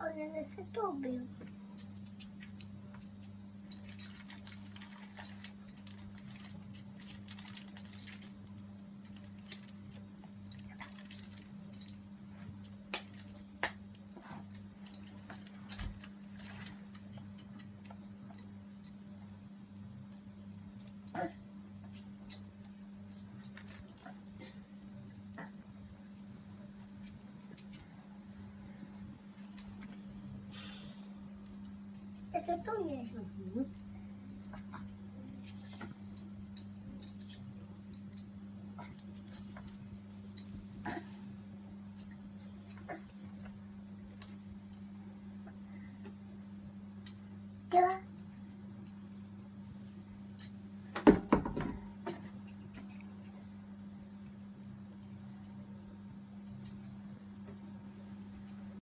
Ale 这个动员是五。对？